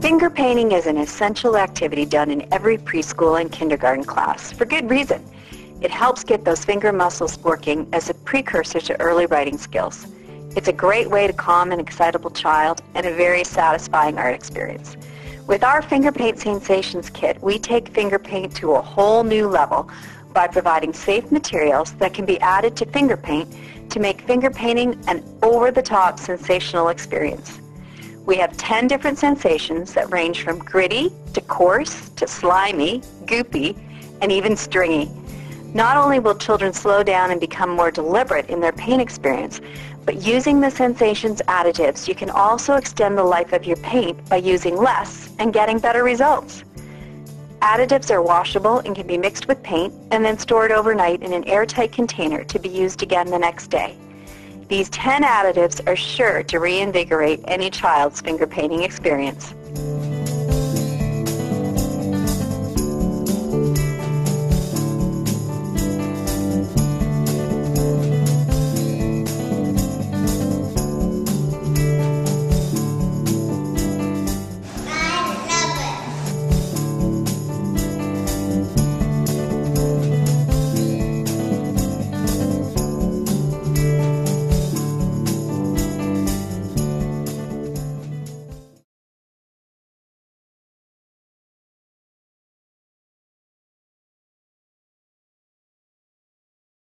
Finger painting is an essential activity done in every preschool and kindergarten class for good reason. It helps get those finger muscles working as a precursor to early writing skills. It's a great way to calm an excitable child and a very satisfying art experience. With our Finger Paint Sensations kit, we take finger paint to a whole new level by providing safe materials that can be added to finger paint to make finger painting an over-the-top sensational experience. We have 10 different sensations that range from gritty to coarse to slimy, goopy, and even stringy. Not only will children slow down and become more deliberate in their paint experience, but using the sensations additives, you can also extend the life of your paint by using less and getting better results. Additives are washable and can be mixed with paint and then stored overnight in an airtight container to be used again the next day. These 10 additives are sure to reinvigorate any child's finger painting experience.